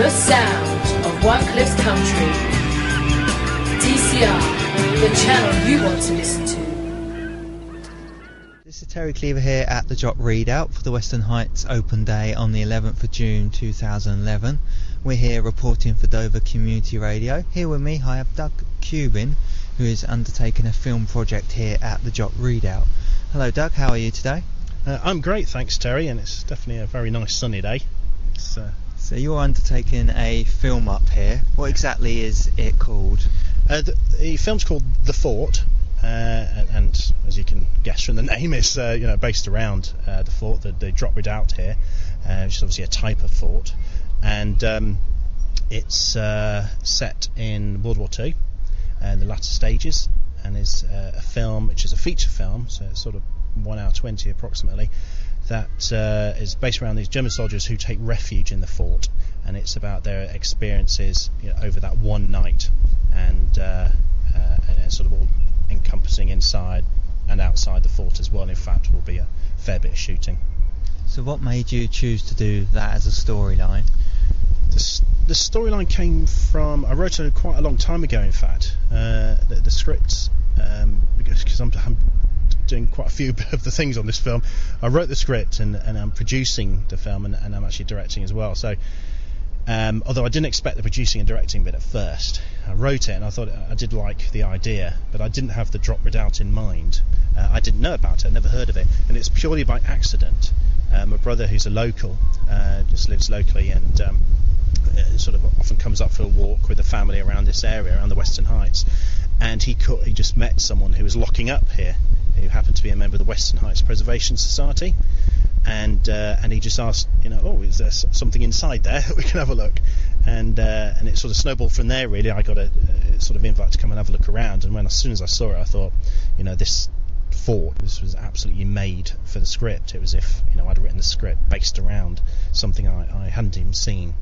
The sound of White Cliffs country. DCR, the channel you want to listen to. This is Terry Cleaver here at the Drop Redoubt for the Western Heights Open Day on the 11th of June 2011. We're here reporting for Dover Community Radio. Here with me, I have Doug Cubin, who is undertaking a film project here at the Drop Redoubt. Hello, Doug. How are you today? Uh, I'm great, thanks, Terry, and it's definitely a very nice sunny day. Uh, so you're undertaking a film up here. What exactly is it called? Uh, the, the, film's called The Fort, uh, and as you can guess from the name, it's uh, you know based around uh, the fort, the, the drop redoubt here, which is obviously a type of fort, and um, it's set in World War II, and the latter stages, and is a film which is a feature film, so it's sort of one hour twenty approximately, that uh, is based around these German soldiers who take refuge in the fort, and it's about their experiences you know, over that one night, and, uh, uh, and sort of all encompassing inside and outside the fort as well. In fact, will be a fair bit of shooting. So, what made you choose to do that as a storyline? The, the storyline came from I wrote it quite a long time ago. In fact, uh, the, the script um, because I'm, I'm doing quite a few of the things on this film. I wrote the script and, and I'm producing the film and, and I'm actually directing as well. So, um, although I didn't expect the producing and directing bit at first, I wrote it and I thought I did like the idea, but I didn't have the drop redoubt in mind. Uh, I didn't know about it, never heard of it, and it's purely by accident. Uh, my brother, who's a local, uh, just lives locally and um, uh, sort of often comes up for a walk with the family around this area, around the Western Heights, and he he just met someone who was locking up here who happened to be a member of the Western Heights Preservation Society, and uh, and he just asked, you know, oh, is there something inside there that we can have a look? And uh, and it sort of snowballed from there. Really, I got a, a, sort of invite to come and have a look around. And when as soon as I saw it, I thought, you know, this fort this was absolutely made for the script. It was if you know I'd written the script based around something I, I hadn't even seen.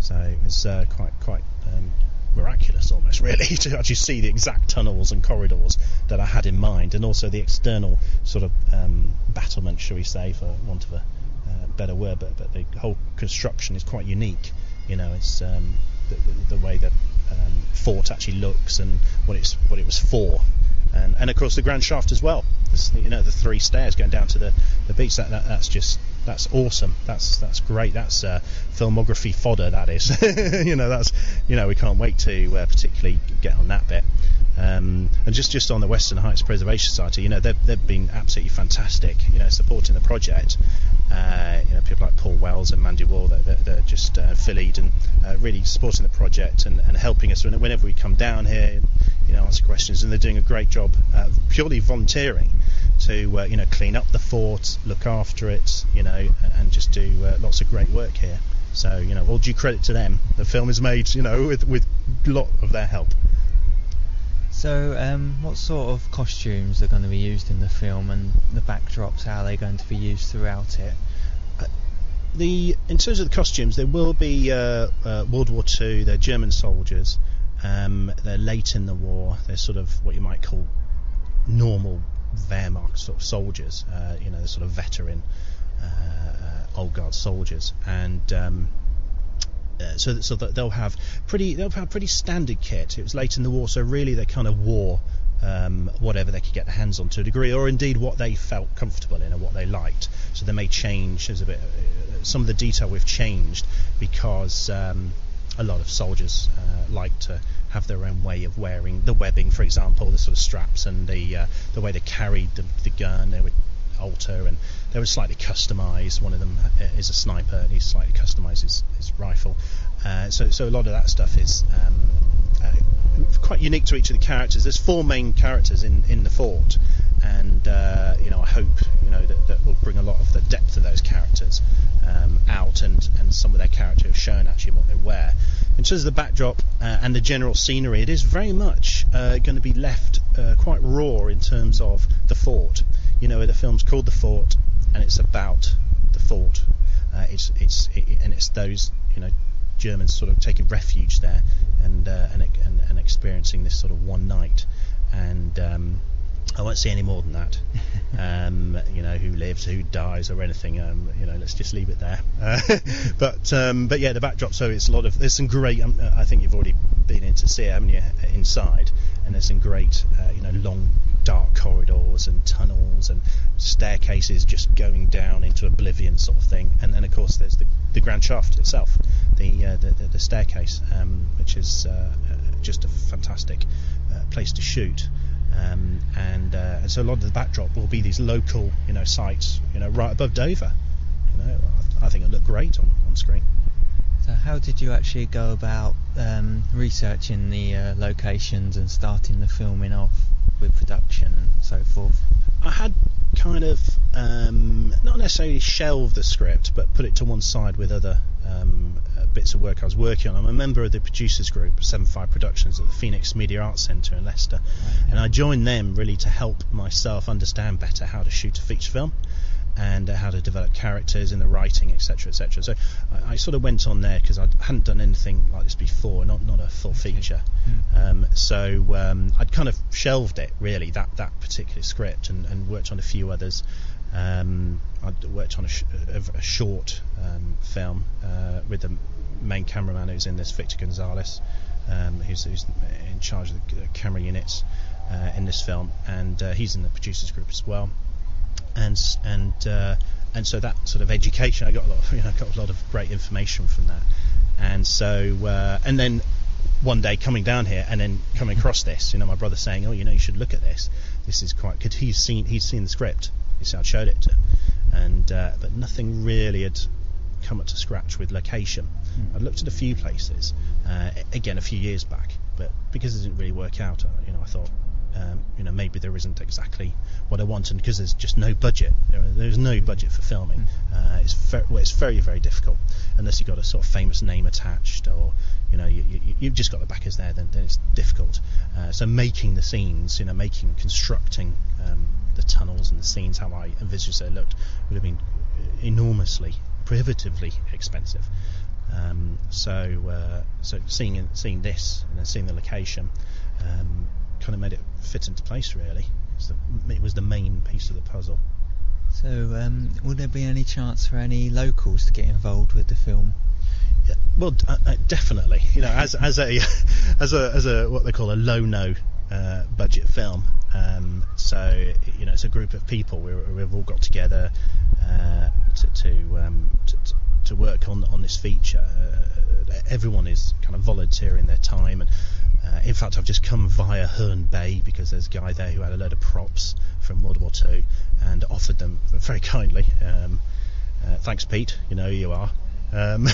So it was uh, quite quite um, miraculous almost really to actually see the exact tunnels and corridors that I had in mind and also the external sort of um, battlement shall we say for want of a uh, better word but, but the whole construction is quite unique. You know it's um, the, the, the, way that um, fort actually looks and what it's what it was for. And, and of course the grand shaft as well. You know the three stairs going down to the, the beach that, that that's just that's awesome. That's that's great. That's uh, filmography fodder. That is. you know, that's you know we can't wait to uh, particularly get on that bit. Um, and just just on the Western Heights Preservation Society, you know, they've, they've been absolutely fantastic. You know, supporting the project. Uh, you know, people like Paul Wells and Mandy Wall, they're, they're just uh, Phil Eden, uh, really supporting the project and, and helping us whenever we come down here, you know, answer questions. And they're doing a great job, uh, purely volunteering to uh, you know clean up the fort, look after it, you know, and just do uh, lots of great work here. So you know, all due credit to them. The film is made, you know, with with a lot of their help. So, um, what sort of costumes are going to be used in the film, and the backdrops? How are they going to be used throughout it? Uh, the in terms of the costumes, there will be uh, uh, World War II. They're German soldiers. Um, they're late in the war. They're sort of what you might call normal Wehrmacht sort of soldiers, uh, you know, the sort of veteran uh, uh, old guard soldiers, and um, uh, so so that they'll have pretty they'll have pretty standard kit. It was late in the war, so really they kind of wore um, whatever they could get their hands on to a degree, or indeed what they felt comfortable in or what they liked. So they may change. There's a bit some of the detail we've changed because um, a lot of soldiers uh, like to have their own way of wearing the webbing, for example, the sort of straps and the uh, the way they carried the, the gun. They would alter and they were slightly customized. One of them uh, is a sniper and he slightly customized his, his rifle. Uh, so so a lot of that stuff is um, uh, quite unique to each of the characters. There's four main characters in, in the fort, and uh, you know I hope you know that, that will bring a lot of the depth of those characters um, out, and, and some of their characters shown actually in what they wear. In terms of the backdrop uh, and the general scenery, it is very much uh, going to be left uh, quite raw in terms of the fort. You know, the film's called The Fort, and it's about the fort. Uh, it's it's it, and it's those you know Germans sort of taking refuge there and uh, and, and, and experiencing this sort of one night, and um, I won't see any more than that. Um, you know, who lives, who dies, or anything. Um, you know, let's just leave it there. Uh, but um, but yeah, the backdrop. So it's a lot of. There's some great. Um, I think you've already been in to see it, haven't you? Inside, and there's some great, uh, you know, long dark corridors and tunnels and staircases just going down into oblivion, sort of thing. And then of course there's the, the grand shaft itself, the uh, the, the, the, staircase, um, which is uh, just a fantastic uh, place to shoot. Um, and, uh, and so a lot of the backdrop will be these local, you know, sites, you know, right above Dover. You know, I, I think it looked great on, on screen. So how did you actually go about um, researching the uh, locations and starting the filming off with production and so forth? I had kind of um, not necessarily shelved the script, but put it to one side with other um, uh, bits of work I was working on. I'm a member of the producers group, Seven Five Productions, at the Phoenix Media Arts Centre in Leicester, right, and I joined them really to help myself understand better how to shoot a feature film and uh, how to develop characters in the writing, etc., etc. So I, I, sort of went on there because I hadn't done anything like this before, not not a full feature. Mm. Um, so um, I'd kind of shelved it really that that particular script and, and worked on a few others. Um, I worked on a, sh- a, short um, film uh, with the main cameraman who's in this, Victor Gonzalez, um, who's, who's, in charge of the camera units uh, in this film, and uh, he's in the producers group as well. And and uh, and so that sort of education, I got a lot, of, you know, got a lot of great information from that. And so uh, and then one day coming down here and then coming across this, you know, my brother saying, "Oh, you know, you should look at this. This is quite." Because he's seen he's seen the script so I showed it to and uh, but nothing really had come up to scratch with location. Mm. I'd looked at a few places, uh, again a few years back, but because it didn't really work out, uh, you know, I thought, um, you know, maybe there isn't exactly what I want, and because there's just no budget, there, there's no budget for filming. Mm. Uh, it's, ver- well, it's very, very difficult unless you've got a sort of famous name attached, or you know, you, have you, just got the backers there, then, then it's difficult. Uh, so making the scenes, you know, making, constructing um, the tunnels and the scenes, how I envisaged they looked, would have been enormously, prohibitively expensive. Um, so, uh, so seeing seeing this and then seeing the location, um, kind of made it fit into place. Really, the, it was the main piece of the puzzle. So, um, would there be any chance for any locals to get involved with the film? Yeah, well, uh, uh, definitely. You know, as as a as a as a what they call a low no uh, budget film. Um, so you know, it's a group of people. we have all got together uh, to to, um, to, to work on on this feature. Uh, everyone is kind of volunteering their time, and uh, in fact, I've just come via Herne Bay because there's a guy there who had a load of props from World War Two and offered them very kindly. Um, uh, thanks, Pete. You know who you are. Um,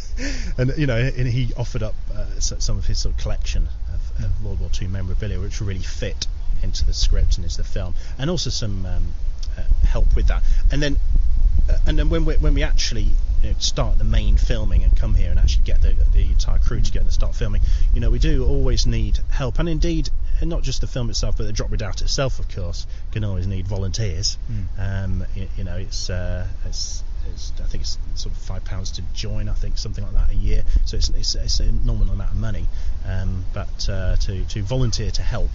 and you know, and he offered up uh, some of his sort of collection of, of World War II memorabilia, which really fit into the script and into the film, and also some um, uh, help with that. And then, uh, and then when we when we actually you know, start the main filming and come here and actually get the the entire crew together and start filming, you know, we do always need help, and indeed. And not just the film itself, but the drop redoubt itself, of course, can always need volunteers. Mm. Um, you, you, know, it's, uh, it's it's, I think it's sort of five pounds to join. I think something like that a year. So it's it's, it's a nominal amount of money. Um, but uh, to to volunteer to help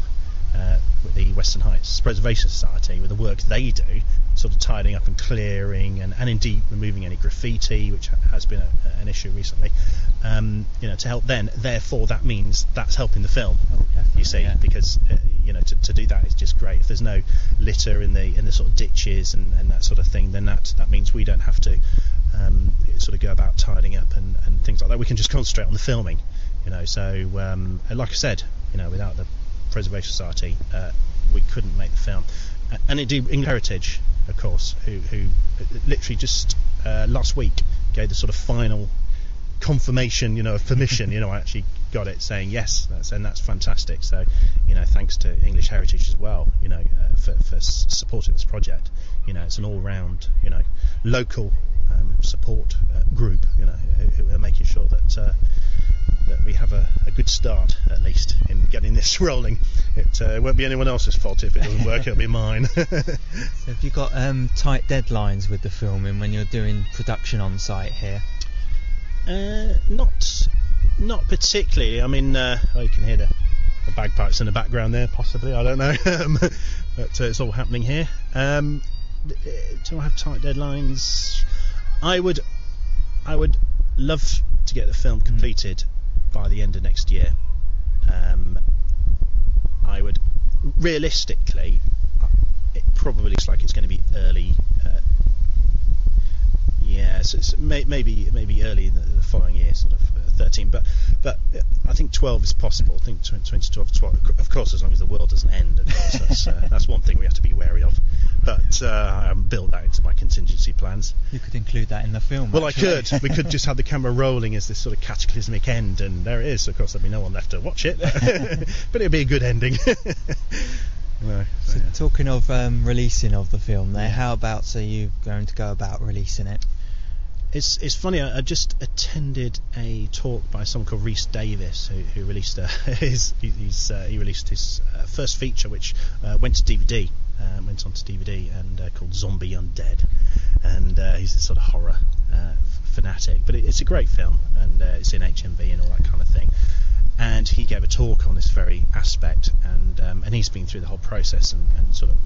uh, with the Western Heights Preservation Society with the work they do, sort of tidying up and clearing, and, and indeed removing any graffiti, which has been a, an issue recently. Um, you know, to help then, therefore that means that's helping the film. Oh, you see, yeah. because uh, you know to, to do that is just great. If there's no litter in the in the sort of ditches and, and that sort of thing, then that that means we don't have to um, sort of go about tidying up and, and things like that. We can just concentrate on the filming. You know, so um, like I said, you know, without the Preservation Society, uh, we couldn't make the film. And indeed, English Heritage, of course, who, who literally just uh, last week gave the sort of final confirmation, you know, of permission. you know, I actually got it saying yes, that's, and that's fantastic. So, you know, thanks to English Heritage as well, you know, uh, for, for supporting this project. You know, it's an all-round, you know, local um, support uh, group, you know, who, who, are making sure that uh, that we have a, a, good start at least in getting this rolling. It uh, won't be anyone else's fault if it doesn't work; it'll be mine. so have you got um, tight deadlines with the filming when you're doing production on site here? Uh, not, not particularly. I mean, uh, oh, you can hear the, the bagpipes in the background there, possibly. I don't know, um, but uh, it's all happening here. Um, do I have tight deadlines? I would, I would love to get the film completed by the end of next year. Um, I would, realistically, uh, it probably looks like it's going to be early. Uh, yeah, so it's may, maybe maybe early in the, the following year, sort of uh, 13. But but uh, I think 12 is possible. I think 20, 2012, 12, of course, as long as the world doesn't end. Of course, that's uh, that's one thing we have to be wary of. But uh, I haven't built that into my contingency plans. You could include that in the film. Well, I could. We could just have the camera rolling as this sort of cataclysmic end, and there it is. Of course, there'll be no one left to watch it, but it'll be a good ending. no, so, So yeah. talking of um, releasing of the film, there, how about so you going to go about releasing it? It's it's funny. I, I just attended a talk by someone called Rhys Davies, who, who released uh, his he- he's, uh, he released his uh, first feature, which uh, went to DVD, um, went on to DVD, and uh, called Zombie Undead, and uh, he's a sort of horror uh, fanatic, but it, it's a great film, and uh, it's in HMV and all that kind of thing. And he gave a talk on this very aspect, and um, and he's been through the whole process, and, and sort of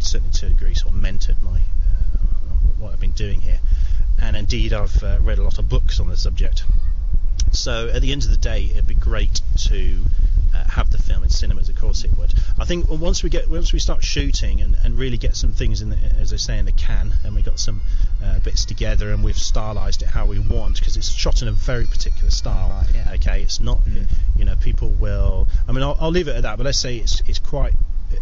certainly to a degree sort of mentored my uh, what I've been doing here and indeed I've read a lot of books on the subject. So at the end of the day, it'd be great to uh, have the film in cinemas. Of course, it would. I think once we get once we start shooting and, and really get some things in, the, as I say, in the can, and we got some uh, bits together, and we've stylized it how we want, because it's shot in a very particular style. Right, yeah. Okay, it's not, Mm. you know, people will. I mean, I'll, I'll leave it at that. But let's say it's it's quite,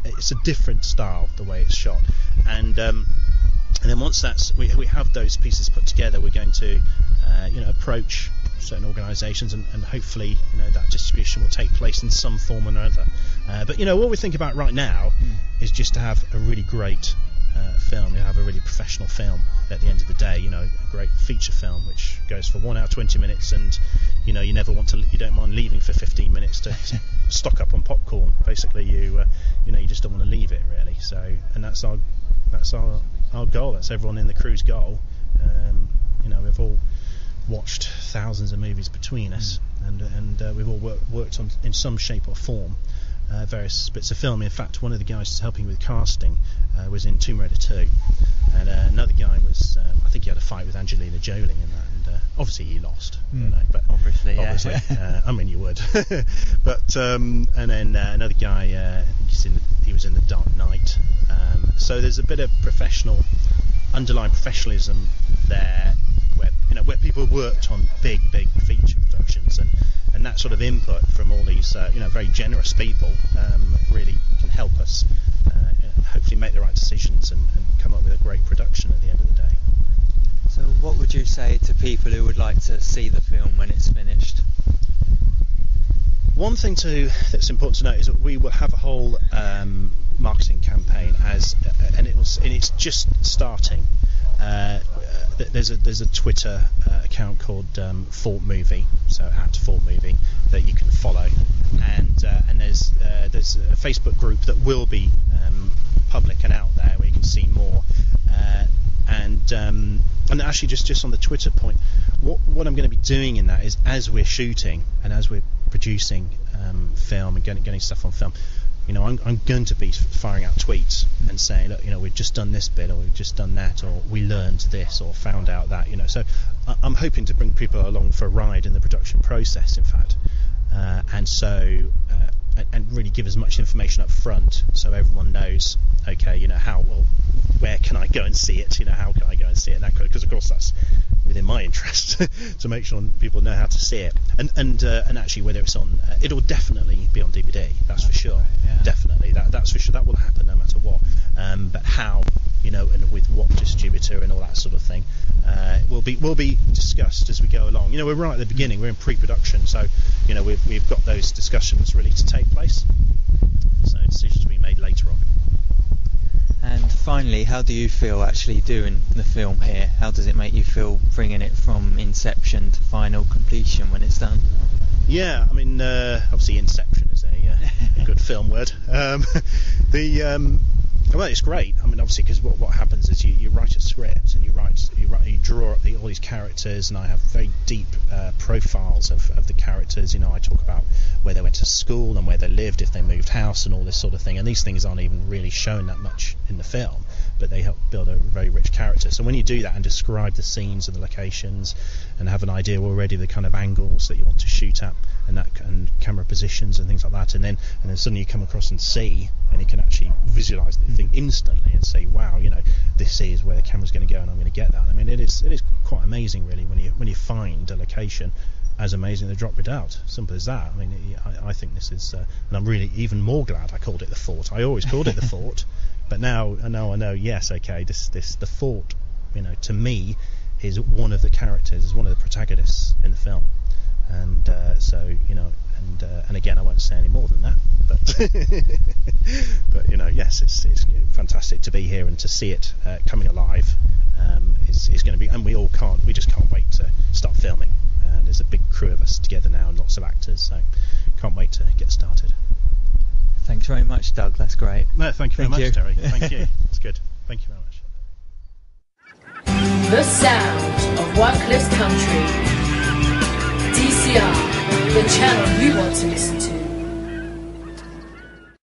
it's a different style the way it's shot, and. Um, and then once that's we, we have those pieces put together, we're going to uh, you know approach certain organisations and, and hopefully you know that distribution will take place in some form or another. Uh, but you know what we think about right now is just to have a really great uh, film, you have a really professional film at the end of the day. You know, a great feature film which goes for one hour twenty minutes, and you know you never want to you don't mind leaving for fifteen minutes to, to stock up on popcorn. Basically, you uh, you know you just don't want to leave it really. So and that's our that's our our goal. That's everyone in the crew's goal. Um, you know, we've all watched thousands of movies between us, and and uh, we've all wor- worked on in some shape or form. Uh, various bits of film. In fact, one of the guys helping with casting uh, was in Tomb Raider 2, and uh, another guy was, um, I think he had a fight with Angelina Jolie in that, and uh, obviously he lost. You Hmm. know, but Obviously, yeah. obviously, uh, I mean you would. but um, and then uh, another guy, uh, he's in, he was in the Dark Knight. Um, so there's a bit of professional, underlying professionalism there, you know where people worked on big, big feature productions, and and that sort of input from all these uh, you know very generous people um, really can help us uh, hopefully make the right decisions and, and come up with a great production at the end of the day. So, what would you say to people who would like to see the film when it's finished? One thing to that's important to note is that we will have a whole um, marketing campaign as, uh, and it was, and it's just starting. Uh, there's a there's a Twitter uh, account called um, Fort Movie, so at Fort Movie that you can follow, and uh, and there's uh, there's a Facebook group that will be um, public and out there where you can see more. Uh, and um, and actually just just on the Twitter point, what what I'm going to be doing in that is as we're shooting and as we're producing um, film and getting getting stuff on film, you know, I'm, I'm going to be firing out tweets and saying, look, you know, we've just done this bit or we've just done that or we learned this or found out that, you know. So I- I'm hoping to bring people along for a ride in the production process, in fact, uh, and so uh, and- and really give as much information up front so everyone knows, okay, you know, how well, where can I go and see it? You know, how can I go and see it? And that because of course that's within my interest to make sure people know how to see it. And and uh, and actually, whether it's on, uh, it'll definitely be on DVD. That's for sure. right, yeah. Definitely, that that's for sure. That will happen no matter what. Um, but how, you know, and with what distributor and all that sort of thing, uh, will be will be discussed as we go along. You know, we're right at the beginning. We're in pre-production, so you know we've we've got those discussions really to take place. So decisions will be made later on. And finally, how do you feel actually doing the film here? How does it make you feel bringing it from inception to final completion when it's done? Yeah, I mean, uh, obviously, Inception is a, uh, a good film word. Um, the um, Well, it's great. I mean, obviously, because what, what happens is you, you write a script and you write you, write, you draw up the, all these characters, and I have very deep uh, profiles of, of the characters. You know, I talk about where they went to school and where they lived, if they moved house, and all this sort of thing. And these things aren't even really shown that much in the film, but they help build a very rich character. So when you do that and describe the scenes and the locations, and have an idea already of the kind of angles that you want to shoot at, and that and camera positions and things like that, and then and then suddenly you come across and see, and you can actually visualize the thing instantly and say, wow, you know, this is where the camera's going to go, and I'm going to get that. I mean, it is it is quite amazing, really, when you when you find a location as amazing they drop redoubt. Simple as that. I mean, I, I think this is, uh, and I'm really even more glad I called it the fort. I always called it the fort, but now now I know. Yes, okay, this this the fort. You know, to me, is one of the characters, is one of the protagonists in the film, and uh, so you know, and uh, and again, I won't say any more than that, but but you know, yes, it's it's fantastic to be here and to see it uh, coming alive. Um, is, is going to be, and we all can't, we just can't wait to start filming. And there's a big crew of us together now, and lots of actors, so can't wait to get started. Thanks very much, Doug. That's great. No, thank you very Thank much, you. Terry. Thank you. It's good. Thank you very much. The sound of White Cliffs country. DCR, the channel you want to listen to.